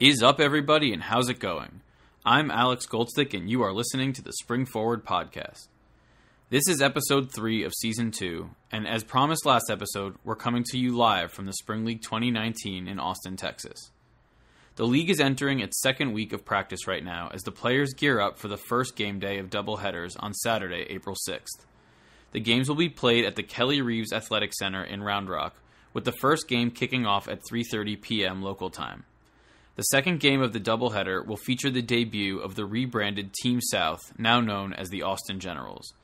Is up, everybody, and how's it going? I'm Alex Goldstick, and you are listening to the Spring Forward Podcast. This is episode 3 of season 2, and as promised last episode, we're coming to you live from the Spring League 2019 in Austin, Texas. The league is entering its second week of practice right now as the players gear up for the first game day of doubleheaders on Saturday, April 6th. The games will be played at the Kelly Reeves Athletic Center in Round Rock, with the first game kicking off at 3:30 p.m. local time. The second game of the doubleheader will feature the debut of the rebranded Team South, now known as the Austin Generals.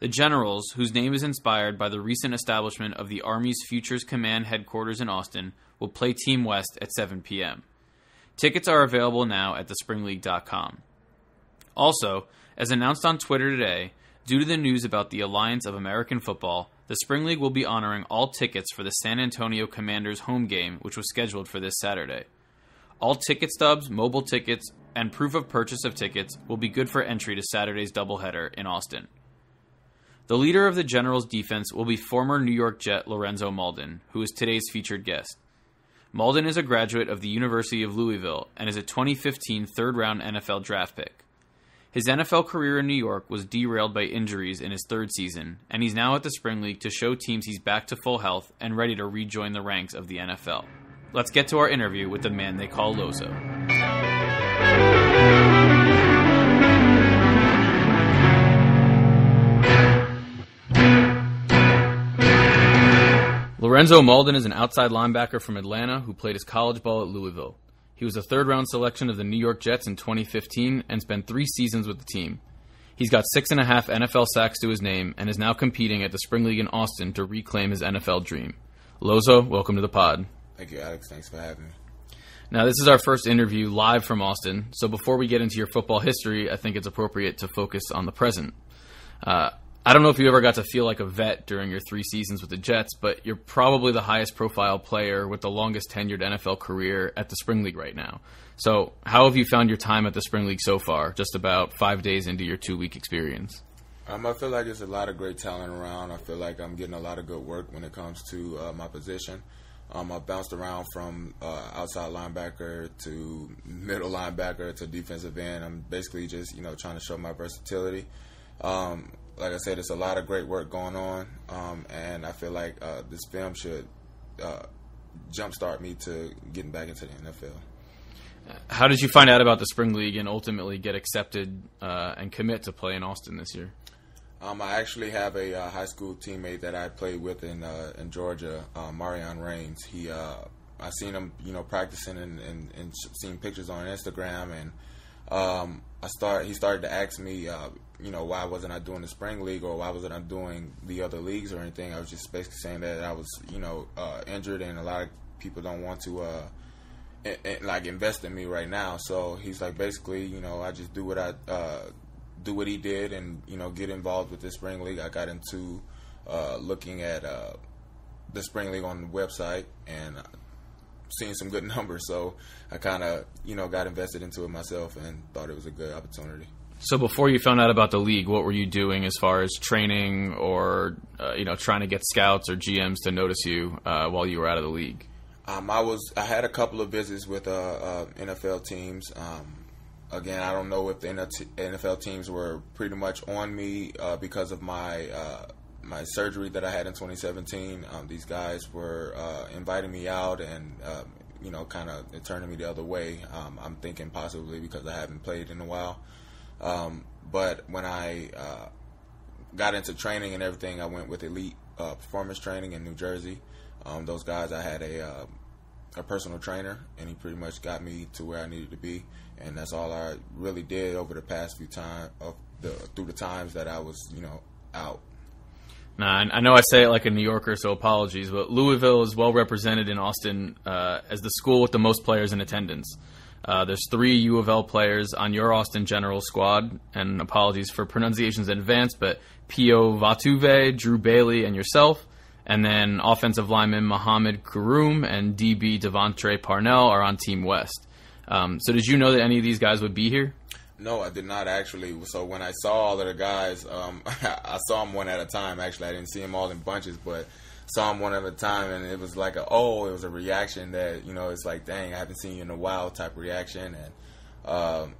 The Generals, whose name is inspired by the recent establishment of the Army's Futures Command headquarters in Austin, will play Team West at 7 p.m. Tickets are available now at thespringleague.com. Also, as announced on Twitter today, due to the news about the Alliance of American Football, the Spring League will be honoring all tickets for the San Antonio Commanders home game, which was scheduled for this Saturday. All ticket stubs, mobile tickets, and proof of purchase of tickets will be good for entry to Saturday's doubleheader in Austin. The leader of the Generals defense will be former New York Jet Lorenzo Mauldin, who is today's featured guest. Mauldin is a graduate of the University of Louisville and is a 2015 third round NFL draft pick. His NFL career in New York was derailed by injuries in his third season, and he's now at the Spring League to show teams he's back to full health and ready to rejoin the ranks of the NFL. Let's get to our interview with the man they call Lozo. Lorenzo Mauldin is an outside linebacker from Atlanta who played his college ball at Louisville. He was a third round selection of the New York Jets in 2015 and spent three seasons with the team. He's got six and a half NFL sacks to his name and is now competing at the Spring League in Austin to reclaim his NFL dream. Lozo, welcome to the pod. Thank you, Alex. Thanks for having me. Now, this is our first interview live from Austin, so before we get into your football history, I think it's appropriate to focus on the present. Uh, I don't know if you ever got to feel like a vet during your three seasons with the Jets, but you're probably the highest profile player with the longest tenured NFL career at the Spring League right now. So, how have you found your time at the Spring League so far, just about five days into your two week experience? Um, I feel like there's a lot of great talent around. I feel like I'm getting a lot of good work when it comes to uh, my position. Um, I've bounced around from uh, outside linebacker to middle linebacker to defensive end. I'm basically just you know trying to show my versatility. Um, like I said, it's a lot of great work going on, um, and I feel like uh, this film should uh, jumpstart me to getting back into the NFL. How did you find out about the Spring League and ultimately get accepted uh, and commit to play in Austin this year? Um, I actually have a uh, high school teammate that I played with in uh, in Georgia, uh, Marion Rains. He, uh, I seen him, you know, practicing and, and, and seen pictures on Instagram, and um, I start. He started to ask me, uh, you know, why wasn't I doing the spring league or why wasn't I doing the other leagues or anything? I was just basically saying that I was, you know, uh, injured, and a lot of people don't want to. In, in, like invest in me right now, so he's like basically, you know, I just do what I do what he did and you know get involved with the spring league. I got into uh, looking at uh, the spring league on the website and seeing some good numbers. So I kind of you know got invested into it myself and thought it was a good opportunity. So before you found out about the league, what were you doing as far as training or uh, you know trying to get scouts or GMs to notice you uh, while you were out of the league? Um, I was I had a couple of visits with uh, uh, NFL teams. Um, again, I don't know if the NFL teams were pretty much on me uh, because of my uh, my surgery that I had in 2017. Um, these guys were uh, inviting me out and um, you know kind of turning me the other way. Um, I'm thinking possibly because I haven't played in a while. Um, but when I uh, got into training and everything, I went with Elite uh, Performance Training in New Jersey. Um, those guys, I had a uh, a personal trainer, and he pretty much got me to where I needed to be and that's all I really did over the past few times of the through the times that I was you know out. Nah, I know I say it like a New Yorker, so apologies, but Louisville is well represented in Austin uh, as the school with the most players in attendance. Uh, there's three U of L players on your Austin General squad, and apologies for pronunciations in advance, but Pio Vatuvei, Drew Bailey, and yourself. And then offensive lineman Mohamed Kurum and DB Devontre Parnell are on Team West. Um, so did you know that any of these guys would be here? No, I did not actually. So when I saw all of the guys, um, I saw them one at a time. Actually, I didn't see them all in bunches, but saw him one at a time, and it was like a oh, it was a reaction that you know it's like dang, I haven't seen you in a while type reaction, and um,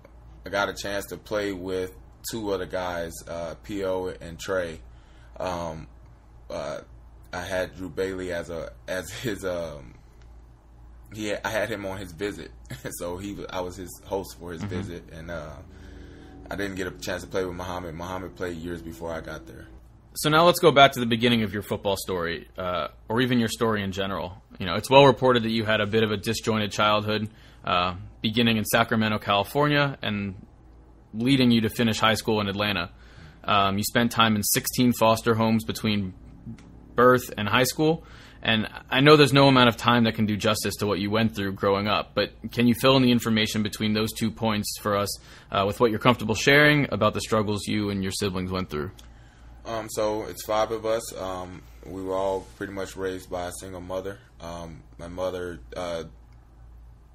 I got a chance to play with two other guys, uh, Po and Trey. Um, uh, I had Drew Bailey as a as his um, I had him on his visit, so he I was his host for his mm-hmm. visit, and uh, I didn't get a chance to play with Muhammad. Muhammad played years before I got there. So now let's go back to the beginning of your football story, uh, or even your story in general. You know, it's well reported that you had a bit of a disjointed childhood, uh, beginning in Sacramento, California, and leading you to finish high school in Atlanta. Um, you spent time in 16 foster homes between birth and high school. And I know there's no amount of time that can do justice to what you went through growing up, but can you fill in the information between those two points for us uh, with what you're comfortable sharing about the struggles you and your siblings went through? Um, so it's five of us. Um, we were all pretty much raised by a single mother. Um, my mother uh,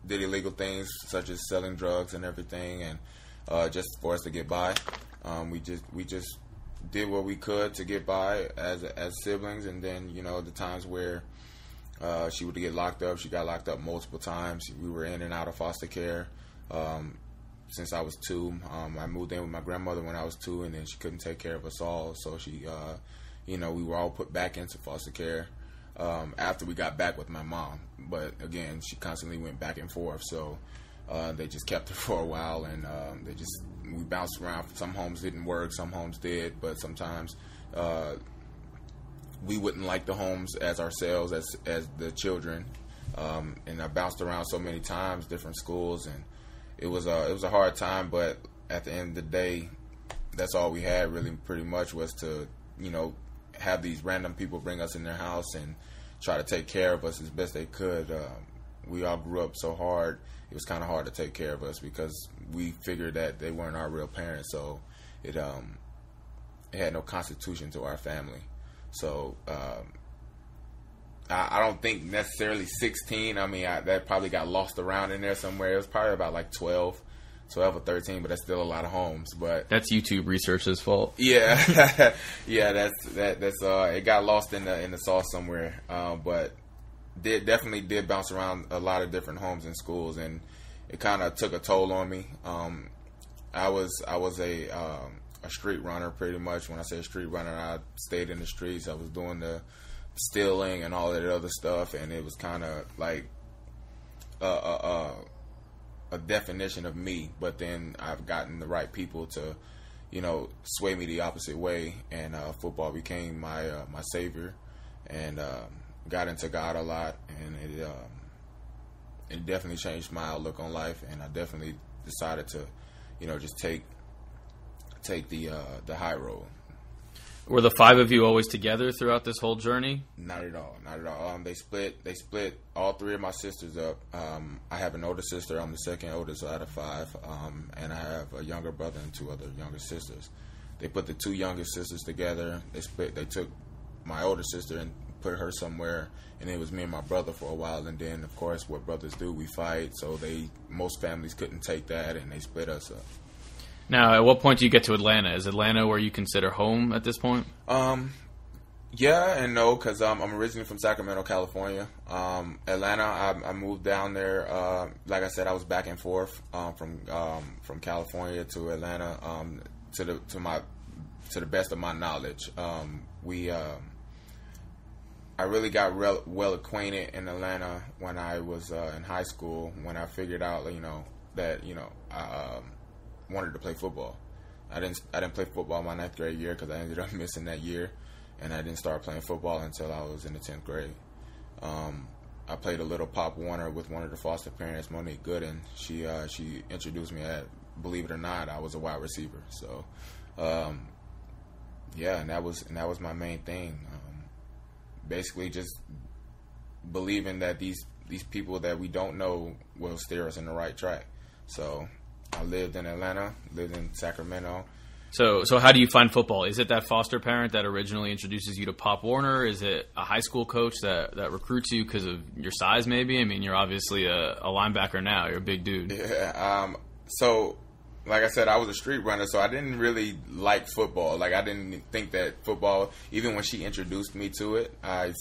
did illegal things such as selling drugs and everything, and uh, just for us to get by. Um, we just we just did what we could to get by as as siblings, and then you know the times where uh, she would get locked up, she got locked up multiple times. We were in and out of foster care um, since I was two. Um, I moved in with my grandmother when I was two, and then she couldn't take care of us all, so she, uh, you know, we were all put back into foster care. Um, after we got back with my mom, but again, she constantly went back and forth. So uh, they just kept her for a while, and um, they just we bounced around. Some homes didn't work, some homes did, but sometimes uh, we wouldn't like the homes as ourselves as as the children. Um, and I bounced around so many times, different schools, and it was a it was a hard time. But at the end of the day, that's all we had really, pretty much, was to you know have these random people bring us in their house and try to take care of us as best they could. Uh, we all grew up so hard it was kind of hard to take care of us because we figured that they weren't our real parents. So it um it had no constitution to our family. So um, I, I, don't think necessarily 16. I mean, I, that probably got lost around in there somewhere. It was probably about like 12. 12 or 13, but that's still a lot of homes. But that's YouTube research's fault. Yeah, yeah, that's that. That's uh, it got lost in the in the sauce somewhere. Uh, but did definitely did bounce around a lot of different homes and schools, and it kind of took a toll on me. Um, I was I was a um, a street runner pretty much. When I say street runner, I stayed in the streets. I was doing the stealing and all that other stuff, and it was kind of like a, a, a, definition of me. But then I've gotten the right people to, you know, sway me the opposite way, and uh, football became my uh, my savior, and. Um, got into God a lot, and it um, it definitely changed my outlook on life. And I definitely decided to, you know, just take take the uh, the high road. Were the five of you always together throughout this whole journey? Not at all. Not at all. Um, they split. They split all three of my sisters up. Um, I have an older sister. I'm the second oldest out of five, um, and I have a younger brother and two other younger sisters. They put the two youngest sisters together. They split. They took my older sister and put her somewhere, and it was me and my brother for a while. And then, of course, what brothers do, we fight. So they most families couldn't take that, and they split us up. Now, at what point do you get to Atlanta? Is Atlanta where you consider home at this point? Um, yeah and no, because um, I'm originally from Sacramento, California. Um, Atlanta, I, I, moved down there. Uh, like I said, I was back and forth um, from um, from California to Atlanta. Um, to the to my to the best of my knowledge, um, we um, I really got well acquainted in Atlanta when I was uh, in high school. When I figured out, you know, that you know I um, wanted to play football. I didn't I didn't play football my ninth grade year because I ended up missing that year, and I didn't start playing football until I was in the tenth grade. Um, I played a little Pop Warner with one of the foster parents, Monique Gooden. She uh, she introduced me at, believe it or not, I was a wide receiver. So, um, yeah, and that was and that was my main thing basically just believing that these these people that we don't know will steer us in the right track. So I lived in Atlanta, lived in Sacramento. So, so how do you find football? Is it that foster parent that originally introduces you to Pop Warner? Is it a high school coach that, that recruits you because of your size? Maybe. I mean, you're obviously a, a linebacker now. You're a big dude. Yeah. Um, so like I said, I was a street runner, so I didn't really like football. Like I didn't think that football. Even when she introduced me to it, I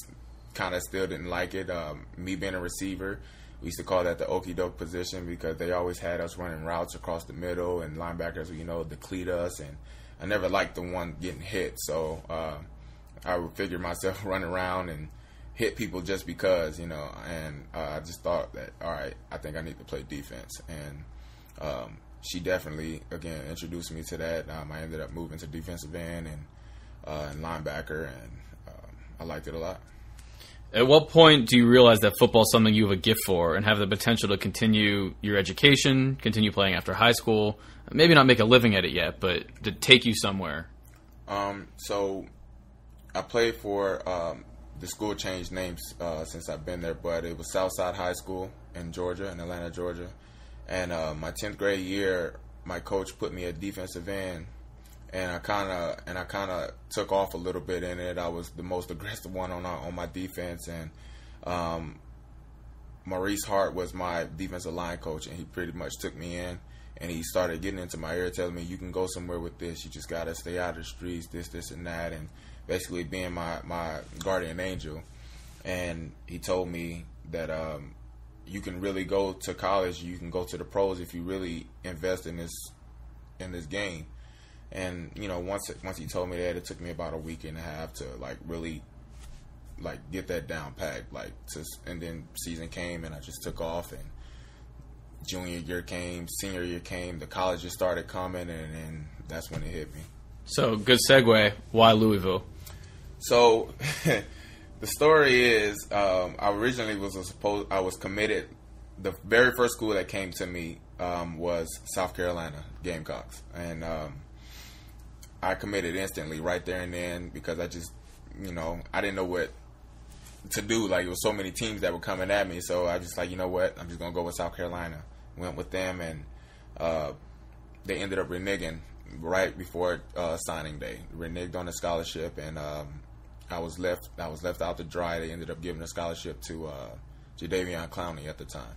kind of still didn't like it. Um, me being a receiver, we used to call that the okey doke position because they always had us running routes across the middle and linebackers, you know, deplete us. And I never liked the one getting hit. So uh, I would figure myself running around and hit people just because, you know. And uh, I just thought that, all right, I think I need to play defense. And um, she definitely, again, introduced me to that. Um, I ended up moving to defensive end and, uh, and linebacker, and um, I liked it a lot. At what point do you realize that football is something you have a gift for and have the potential to continue your education, continue playing after high school, maybe not make a living at it yet, but to take you somewhere? Um, so I played for um, the school changed names uh, since I've been there, but it was Southside High School in Georgia, in Atlanta, Georgia. And uh, my tenth grade year, my coach put me at defensive end and I kind of and I kind of took off a little bit in it. I was the most aggressive one on on my defense, and um, Maurice Hart was my defensive line coach, and he pretty much took me in, and he started getting into my ear, telling me, "You can go somewhere with this. You just gotta stay out of the streets, this, this, and that," and basically being my my guardian angel. And he told me that um, you can really go to college, you can go to the pros if you really invest in this in this game and you know, once once he told me that, it took me about a week and a half to like really like get that down packed. Like to, and then season came and I just took off and junior year came, senior year came, the colleges started coming, and, and that's when it hit me. So good segue. Why Louisville? So the story is, um, I originally was supposed I was committed. The very first school that came to me um, was South Carolina Gamecocks, and um, I committed instantly right there and then because I just, you know, I didn't know what to do. Like it was so many teams that were coming at me, so I just like, you know what, I'm just gonna go with South Carolina. Went with them, and uh, they ended up reneging right before uh, signing day. Reneged on the scholarship, and um, I was left. I was left out to dry. They ended up giving a scholarship to uh, Jadeveon Clowney at the time,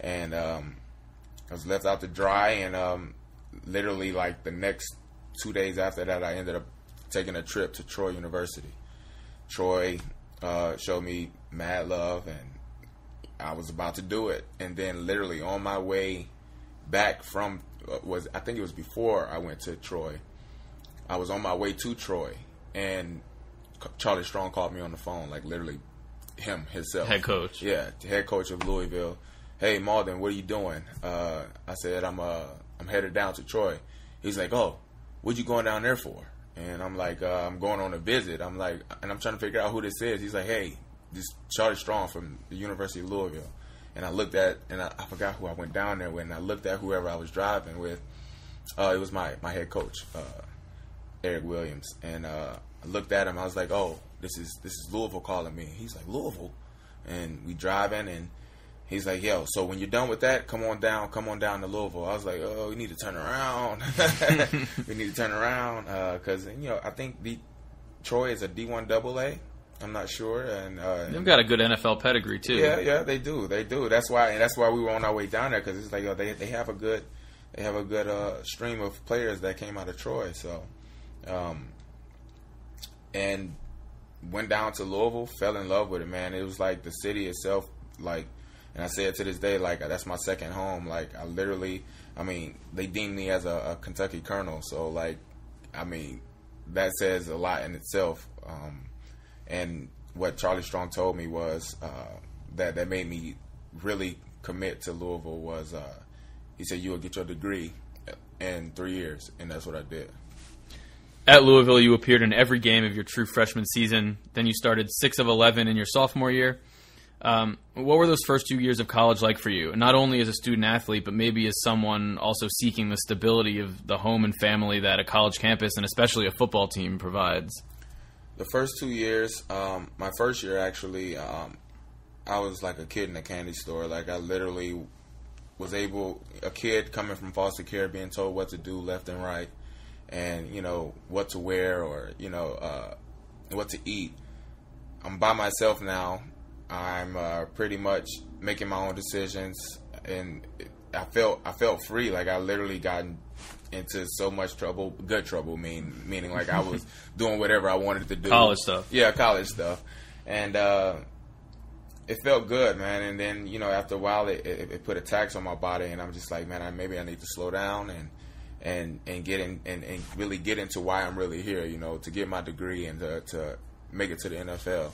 and um, I was left out to dry. And um, literally, like the next two days after that, I ended up taking a trip to Troy University. Troy uh, showed me mad love, and I was about to do it. And then, literally on my way back from uh, was I think it was before I went to Troy. I was on my way to Troy, and Charlie Strong called me on the phone, like literally him himself, head coach. Yeah, head coach of Louisville. Hey, Mauldin, what are you doing? Uh, I said I'm uh, I'm headed down to Troy. He's like, oh, what you going down there for? And I'm like, uh, I'm going on a visit. I'm like, and I'm trying to figure out who this is. He's like, hey, this Charlie Strong from the University of Louisville. And I looked at, and I, I forgot who I went down there with, and I looked at whoever I was driving with. Uh, it was my, my head coach, uh, Eric Williams. And uh, I looked at him. I was like, oh, this is this is Louisville calling me. He's like, Louisville? And we driving, and He's like, yo, so when you're done with that, come on down, come on down to Louisville. I was like, oh, we need to turn around. we need to turn around because uh, you know I think the Troy is a D1 double A. I'm not sure, and uh, they've got a good NFL pedigree too. Yeah, yeah, they do, they do. That's why, and that's why we were on our way down there because it's like, yo, they they have a good, they have a good uh, stream of players that came out of Troy. So, um, and went down to Louisville, fell in love with it, man. It was like the city itself, like and I say it to this day, like that's my second home. Like I literally, I mean, they deem me as a, a Kentucky Colonel, so like, I mean, that says a lot in itself. Um, and what Charlie Strong told me was uh, that that made me really commit to Louisville was uh, he said you will get your degree in three years, and that's what I did. At Louisville, you appeared in every game of your true freshman season. Then you started six of eleven in your sophomore year. Um, what were those first two years of college like for you? Not only as a student athlete, but maybe as someone also seeking the stability of the home and family that a college campus and especially a football team provides. The first two years, um, my first year actually, um, I was like a kid in a candy store. Like I literally was able, a kid coming from foster care, being told what to do left and right, and you know what to wear or you know uh, what to eat. I'm by myself now I'm uh, pretty much making my own decisions, and I felt I felt free. Like I literally got into so much trouble, good trouble, mean meaning like I was doing whatever I wanted to do. College stuff. Yeah, college stuff. and uh, it felt good, man. And then you know, after a while, it, it, it, put a tax on my body, and I'm just like, man, I, maybe I need to slow down and and and get in and, and really get into why I'm really here. You know, to get my degree and to, to make it to the NFL.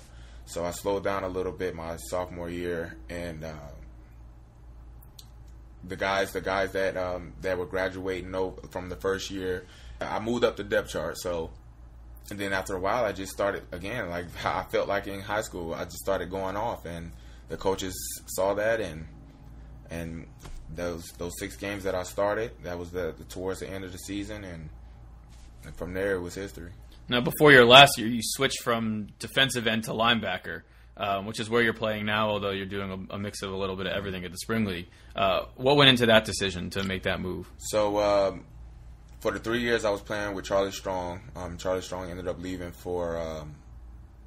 So I slowed down a little bit my sophomore year, and uh, the guys, the guys that um, that were graduating from the first year, I moved up the depth chart. So, and then after a while, I just started again, like I felt like in high school. I just started going off, and the coaches saw that, and and those those six games that I started, that was the, the towards the end of the season, and, and from there it was history. Now, before your last year, you switched from defensive end to linebacker, um, which is where you're playing now. Although you're doing a, a, mix of a little bit of everything at the spring league. Uh, what went into that decision to make that move? So, um, for the three years I was playing with Charlie Strong, um, Charlie Strong ended up leaving for. Um,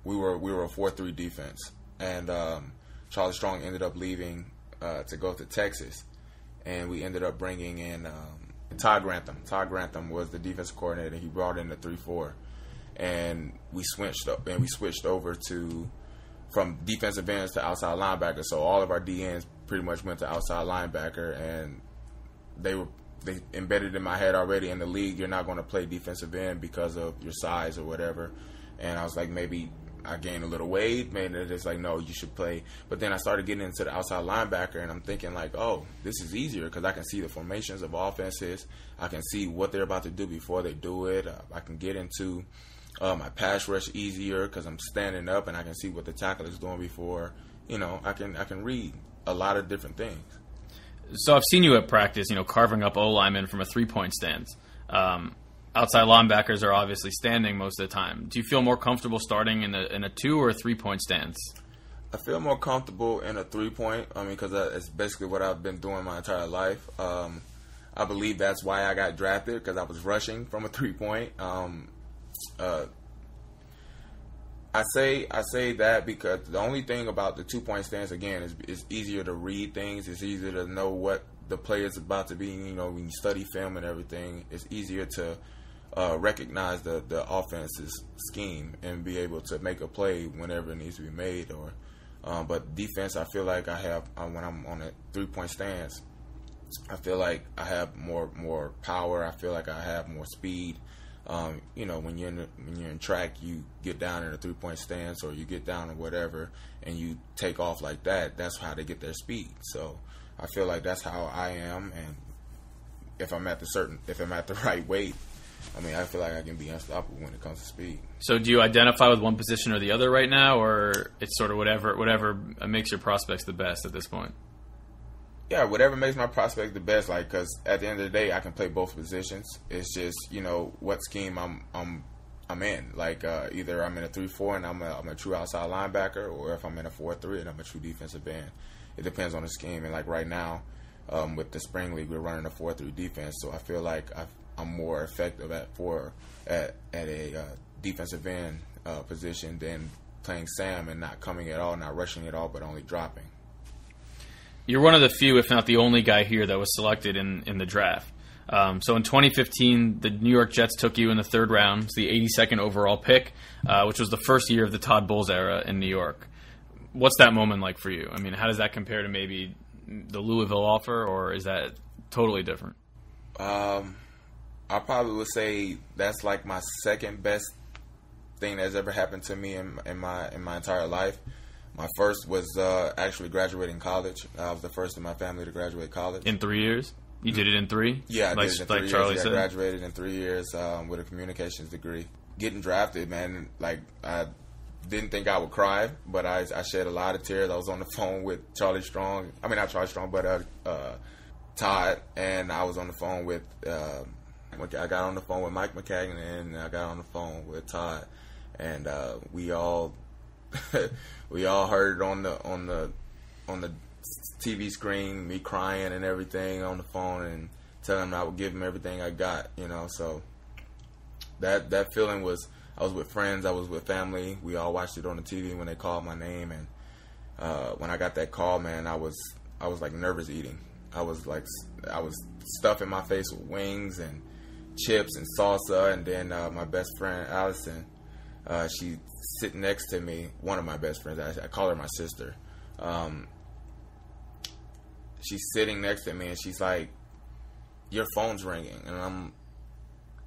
we were we were a four three defense, and um, Charlie Strong ended up leaving uh, to go to Texas, and we ended up bringing in. Um, Todd Grantham. Todd Grantham was the defense coordinator. He brought in the three four, and we switched up and we switched over to from defensive ends to outside linebacker. So all of our DNs pretty much went to outside linebacker, and they were they embedded in my head already in the league. You're not going to play defensive end because of your size or whatever. And I was like, maybe I gained a little weight. Maybe it's like, no, you should play. But then I started getting into the outside linebacker, and I'm thinking like, oh, this is easier because I can see the formations of offenses. I can see what they're about to do before they do it. Uh, I can get into uh, my pass rush easier because I'm standing up and I can see what the tackle is doing before. You know, I can I can read a lot of different things. So I've seen you at practice, you know, carving up O linemen from a three point stance. Um, outside linebackers are obviously standing most of the time. Do you feel more comfortable starting in a in a two or a three point stance? I feel more comfortable in a three point. I mean, because it's basically what I've been doing my entire life. Um, I believe that's why I got drafted because I was rushing from a three point. Um, uh, I say I say that because the only thing about the two point stance again is it's easier to read things. It's easier to know what the play is about to be. You know, when you study film and everything, it's easier to uh, recognize the the offense's scheme and be able to make a play whenever it needs to be made. Or, um, but defense, I feel like I have uh, when I'm on a three point stance. I feel like I have more more power. I feel like I have more speed. Um, you know, when you're in, when you're in track, you get down in a three point stance or you get down or whatever, and you take off like that. That's how they get their speed. So I feel like that's how I am, and if I'm at the certain, if I'm at the right weight, I mean, I feel like I can be unstoppable when it comes to speed. So, do you identify with one position or the other right now, or it's sort of whatever whatever makes your prospects the best at this point? yeah, whatever makes my prospect the best. Like, because at the end of the day, I can play both positions. It's just you know what scheme I'm I'm I'm in. Like, uh, either I'm in a three four and I'm a, I'm a true outside linebacker, or if I'm in a four three and I'm a true defensive end. It depends on the scheme. And like right now, um, with the spring league, we're running a four three defense, so I feel like i am more effective at four at at a uh, defensive end uh, position than playing Sam and not coming at all, not rushing at all, but only dropping. You're one of the few, if not the only guy here that was selected in, in the draft. Um, so in 2015, the New York Jets took you in the third round. It's the 82nd overall pick, uh, which was the first year of the Todd Bowles era in New York. What's that moment like for you? I mean, how does that compare to maybe the Louisville offer, or is that totally different? Um, I probably would say that's like my second best thing that's ever happened to me in, in my in my entire life. My first was uh, actually graduating college. I was the first in my family to graduate college. In three years? You did it in three? Yeah, I like, did it in three like Charlie years. said. I graduated in three years um, with a communications degree. Getting drafted, man, like I didn't think I would cry, but I, I shed a lot of tears. I was on the phone with Charlie Strong. I mean, not Charlie Strong, but uh, uh, Todd, and I was on the phone with. I got on the phone with Mike Maccagnan, and I got on the phone with Todd, and uh, we all we all heard on the on the on the TV screen, me crying and everything on the phone, and telling him I would give him everything I got, you know. So that that feeling was I was with friends, I was with family. We all watched it on the TV when they called my name, and uh, when I got that call, man, I was I was like nervous eating. I was like I was stuffing my face with wings and chips and salsa, and then uh, my best friend Allison uh, she's sitting next to me. One of my best friends. I, I call her my sister. Um, she's sitting next to me, and she's like, "Your phone's ringing," and I'm,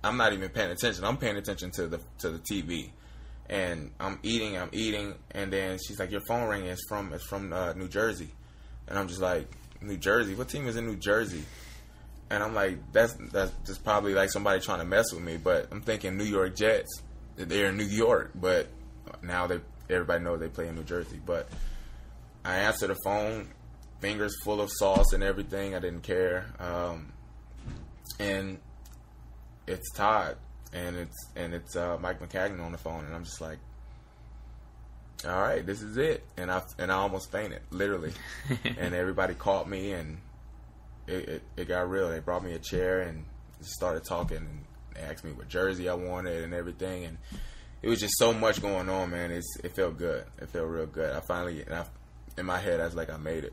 I'm not even paying attention. I'm paying attention to the to the TV, and I'm eating. I'm eating, and then she's like, "Your phone ringing. It's from it's from uh, New Jersey," and I'm just like, "New Jersey? What team is in New Jersey?" And I'm like, "That's that's just probably like somebody trying to mess with me." But I'm thinking New York Jets. They're in New York, but now they everybody knows they play in New Jersey. But I answer the phone, fingers full of sauce and everything. I didn't care, um, and it's Todd, and it's and it's uh, Mike Maccagnan on the phone, and I'm just like, all right, this is it, and I and I almost fainted, literally, and everybody caught me, and it, it, it got real. They brought me a chair and started talking, and they asked me what jersey I wanted and everything, and it was just so much going on, man. It's it felt good. It felt real good. I finally, and I, in my head, I was like, I made it.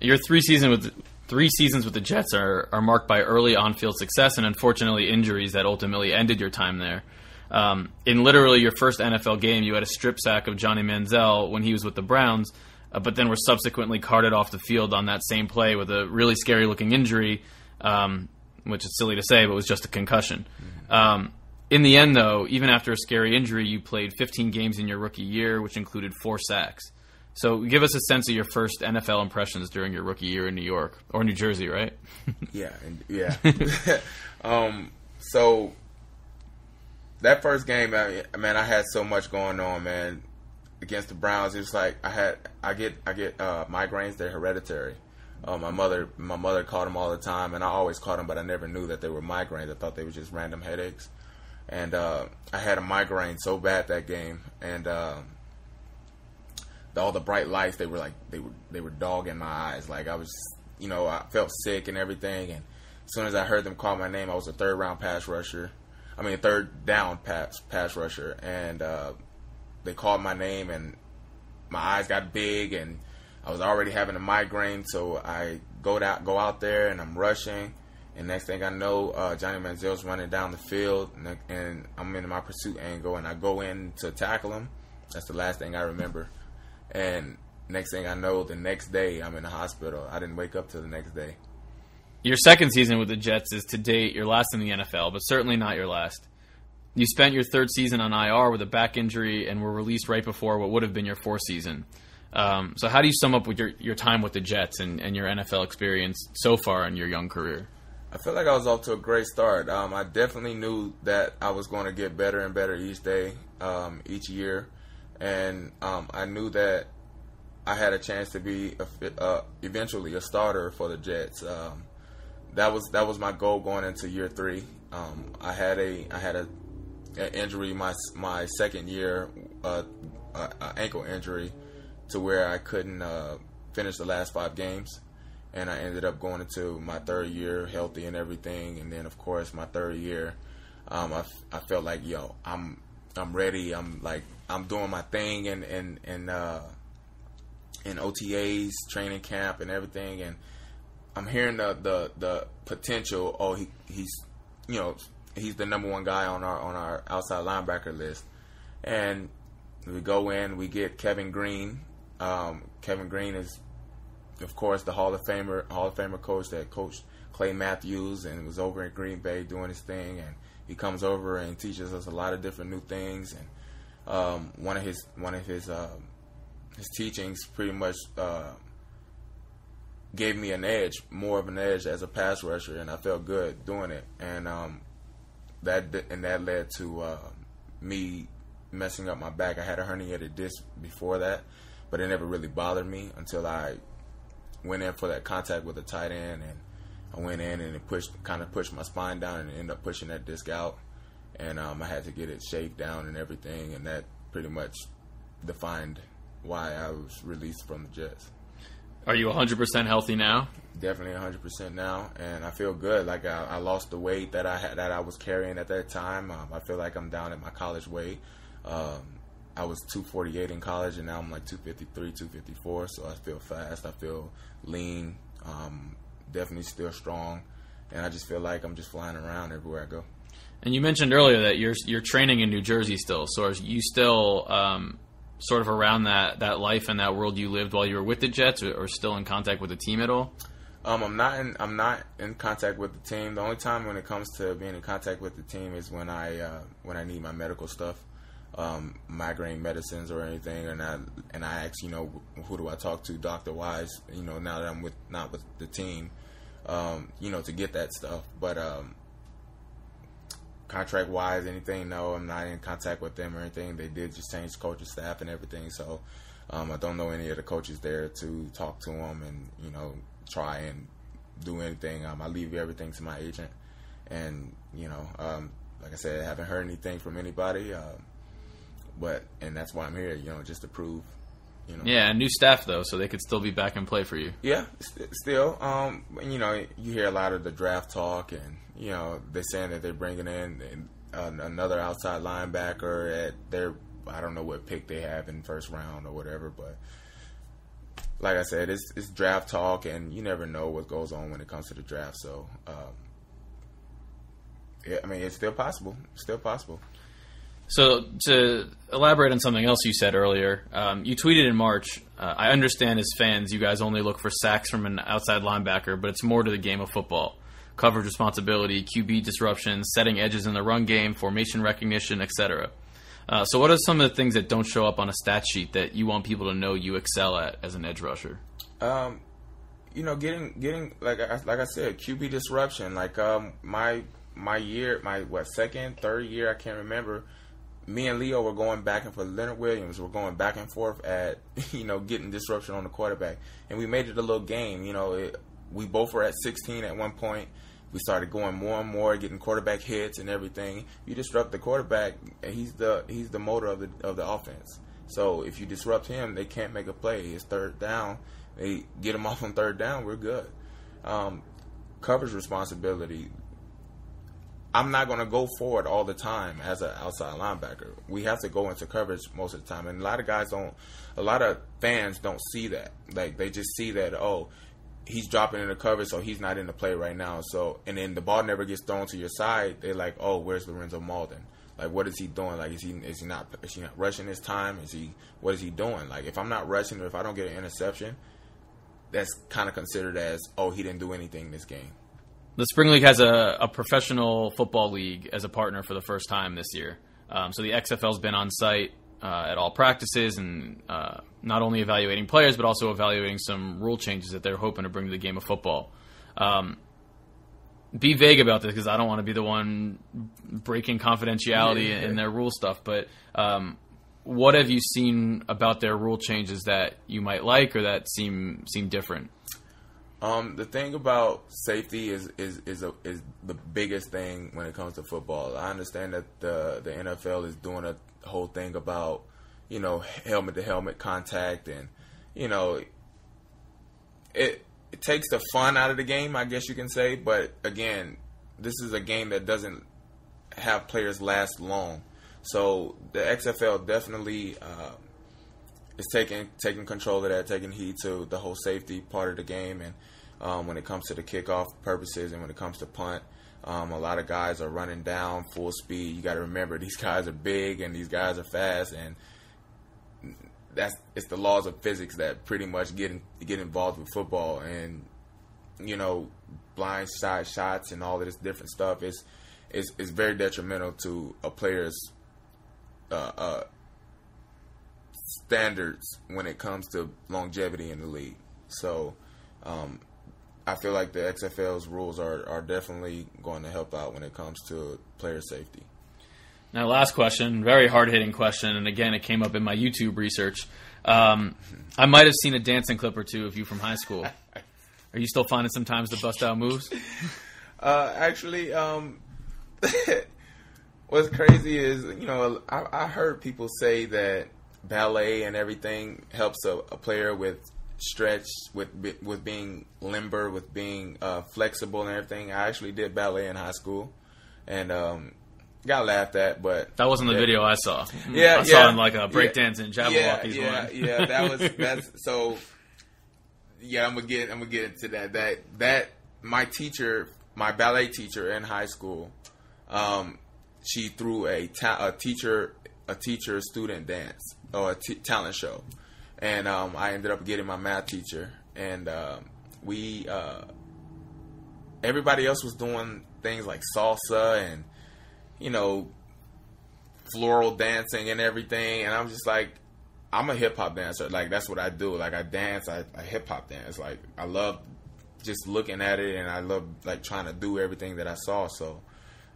Your three season with three seasons with the Jets are are marked by early on field success and unfortunately injuries that ultimately ended your time there. Um, in literally your first NFL game, you had a strip sack of Johnny Manziel when he was with the Browns, uh, but then were subsequently carted off the field on that same play with a really scary looking injury. Um, which is silly to say, but was just a concussion. Mm-hmm. Um, in the end, though, even after a scary injury, you played 15 games in your rookie year, which included four sacks. So, give us a sense of your first NFL impressions during your rookie year in New York or New Jersey, right? yeah, yeah. um, so that first game, I man, I had so much going on, man. Against the Browns, it was like I had, I get, I get uh, migraines. They're hereditary. Uh, my mother, my mother caught them all the time, and I always caught them, but I never knew that they were migraines. I thought they were just random headaches. And uh, I had a migraine so bad that game, and uh, the, all the bright lights they were like they were they were dogging my eyes. Like I was, you know, I felt sick and everything. And as soon as I heard them call my name, I was a third round pass rusher. I mean, third down pass pass rusher, and uh, they called my name, and my eyes got big and I was already having a migraine, so I go out go out there and I'm rushing. And next thing I know, uh, Johnny Manziel's running down the field, and, and, I'm in my pursuit angle, and I go in to tackle him. That's the last thing I remember. And next thing I know, the next day I'm in the hospital. I didn't wake up till the next day. Your second season with the Jets is to date your last in the NFL, but certainly not your last. You spent your third season on IR with a back injury and were released right before what would have been your fourth season. Um, so, how do you sum up with your, your time with the Jets and, and your NFL experience so far in your young career? I feel like I was off to a great start. Um, I definitely knew that I was going to get better and better each day, um, each year, and um, I knew that I had a chance to be a, uh, eventually a starter for the Jets. Um, that was that was my goal going into year three. Um, I had a I had a, injury my my second year, uh, ankle injury to where I couldn't uh, finish the last five games, and I ended up going into my third year healthy and everything. And then, of course, my third year, um, I, I felt like yo, I'm I'm ready. I'm like I'm doing my thing and and and uh, in OTAs, training camp, and everything, and I'm hearing the the the potential. Oh, he he's you know he's the number one guy on our on our outside linebacker list, and we go in, we get Kevin Greene. um, Kevin Greene is, of course, the Hall of Famer, Hall of Famer coach that coached Clay Matthews and was over in Green Bay doing his thing. And he comes over and teaches us a lot of different new things. And um, one of his one of his uh, his teachings pretty much uh, gave me an edge, more of an edge as a pass rusher, and I felt good doing it. And um, that and that led to uh, me messing up my back. I had a herniated disc before that, but it never really bothered me until I went in for that contact with the tight end, and I went in and it pushed, kind of pushed my spine down, and ended up pushing that disc out, and um, I had to get it shaved down and everything, and that pretty much defined why I was released from the Jets. Are you 100% healthy now? Definitely 100% now, and I feel good. Like I, I, lost the weight that I had that I was carrying at that time. Um, I feel like I'm down at my college weight. Um, I was 248 in college, and now I'm like 253, 254. So I feel fast. I feel lean. Um, definitely still strong, and I just feel like I'm just flying around everywhere I go. And you mentioned earlier that you're you're training in New Jersey still. So are you still um, sort of around that, that life and that world you lived while you were with the Jets, or, or still in contact with the team at all? Um, I'm not in. I'm not in contact with the team. The only time when it comes to being in contact with the team is when I uh, when I need my medical stuff, um, migraine medicines or anything, and I and I ask, you know, who do I talk to, Doctor Wise? You know, now that I'm with not with the team, um, you know, to get that stuff. But um, contract wise, anything, no, I'm not in contact with them or anything. They did just change coaching staff and everything, so um, I don't know any of the coaches there to talk to them and you know try and do anything. Um, I leave everything to my agent, and you know, um, like I said, I haven't heard anything from anybody. Um, but and that's why I'm here, you know, just to prove. You know. Yeah, new staff though, so they could still be back and play for you. Yeah, st- still, um, you know, you hear a lot of the draft talk, and you know, they're saying that they're bringing in another outside linebacker at their, I don't know what pick they have in first round or whatever, but like I said, it's, it's draft talk, and you never know what goes on when it comes to the draft. So, um, yeah, I mean, it's still possible. It's still possible. So to elaborate on something else you said earlier, um, you tweeted in March. Uh, I understand as fans, you guys only look for sacks from an outside linebacker, but it's more to the game of football: coverage responsibility, QB disruption, setting edges in the run game, formation recognition, etc. Uh, so, what are some of the things that don't show up on a stat sheet that you want people to know you excel at as an edge rusher? Um, you know, getting getting like I, like I said, QB disruption. Like um, my my year, my what second, third year, I can't remember. Me and Leo were going back and forth. Leonard Williams were going back and forth at you know getting disruption on the quarterback, and we made it a little game. You know, it, we both were at 16 at one point we started going more and more, getting quarterback hits and everything. You disrupt the quarterback, he's the he's the motor of the of the offense. So if you disrupt him, they can't make a play. It's third down. They get him off on third down. We're good. Um, coverage responsibility. I'm not going to go forward all the time as an outside linebacker. We have to go into coverage most of the time, and a lot of guys don't. A lot of fans don't see that. Like they just see that oh, he's dropping in the cover, so he's not in the play right now. So and then the ball never gets thrown to your side. They're like, oh, where's Lorenzo Mauldin? Like, what is he doing? Like, is he is he not is he not rushing his time? Is he what is he doing? Like, if I'm not rushing or if I don't get an interception, that's kind of considered as oh, he didn't do anything this game. The Spring League has a, a professional football league as a partner for the first time this year. Um, so the XFL's been on site uh, at all practices and uh, not only evaluating players but also evaluating some rule changes that they're hoping to bring to the game of football. Um, be vague about this because I don't want to be the one breaking confidentiality yeah, yeah. in their rule stuff. But um, what have you seen about their rule changes that you might like or that seem seem different? Um, the thing about safety is is is a, is the biggest thing when it comes to football. I understand that the the NFL is doing a whole thing about you know helmet to helmet contact and you know it it takes the fun out of the game, I guess you can say. But again, this is a game that doesn't have players last long. So the XFL definitely uh, is taking taking control of that, taking heed to the whole safety part of the game, and um, when it comes to the kickoff purposes and when it comes to punt. Um, a lot of guys are running down full speed. You got to remember these guys are big and these guys are fast, and that's it's the laws of physics that pretty much get in, get involved with football, and you know, blind side shots and all of this different stuff is is is very detrimental to a player's uh, uh, standards when it comes to longevity in the league. So um, I feel like the XFL's rules are, are definitely going to help out when it comes to player safety. Now, last question, very hard hitting question, and again, it came up in my YouTube research. Um, I might have seen a dancing clip or two of you from high school. Are you still finding sometimes the bust out moves? Uh, actually, um, what's crazy is you know I, I, heard people say that ballet and everything helps a, a player with stretch, with with being limber, with being uh, flexible and everything. I actually did ballet in high school, and um, got laughed at, but that wasn't the yeah. video I saw. Yeah, I yeah. saw him like a breakdance yeah, in Jabbawockeez yeah, one. Yeah, that was that's so. Yeah, I'm gonna get I'm gonna get into that. That that my teacher, my ballet teacher in high school, um, she threw a, ta- a teacher a teacher student dance or a t- talent show, and um, I ended up getting my math teacher, and um, we uh, everybody else was doing things like salsa and you know floral dancing and everything, and I'm just like. I'm a hip hop dancer. Like that's what I do. Like I dance. I, I hip hop dance. Like I love just looking at it, and I love like trying to do everything that I saw. So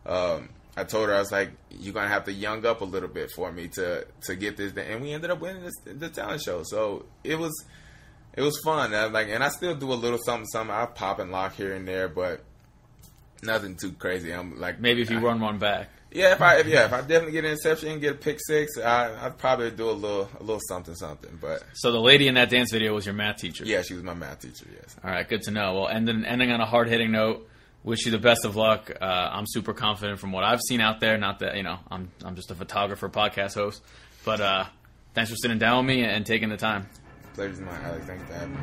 um, I told her I was like, "You're gonna have to young up a little bit for me to to get this." And we ended up winning this, the talent show. So it was it was fun. I like, and I still do a little something, something. I pop and lock here and there, but nothing too crazy. I'm like Maybe if you I, run one back. Yeah, if I if, yeah if I definitely get an interception and get a pick six, I, I'd probably do a little a little something something. But So the lady in that dance video was your math teacher. yeah, she was my math teacher. Yes. All right, good to know. Well, ending ending on a hard hitting note. Wish you the best of luck. Uh, I'm super confident from what I've seen out there. Not that you know, I'm I'm just a photographer, podcast host, but uh, thanks for sitting down with me and taking the time. Pleasure's mine, Alex. Thanks for having me.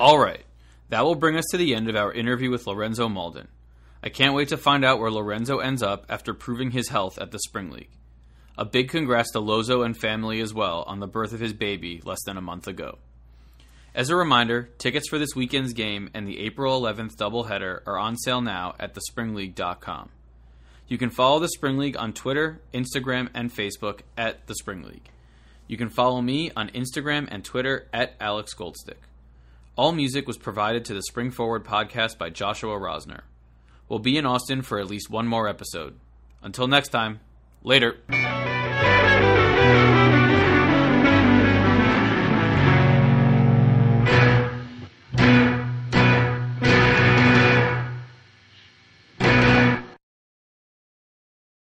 All right, that will bring us to the end of our interview with Lorenzo Mauldin. I can't wait to find out where Lorenzo ends up after proving his health at the Spring League. A big congrats to Lozo and family as well on the birth of his baby less than a month ago. As a reminder, tickets for this weekend's game and the April 11th doubleheader are on sale now at thespringleague.com. You can follow the Spring League on Twitter, Instagram, and Facebook at the Spring League. You can follow me on Instagram and Twitter at Alex Goldstick. All music was provided to the Spring Forward podcast by Joshua Rosner. We'll be in Austin for at least one more episode. Until next time, later.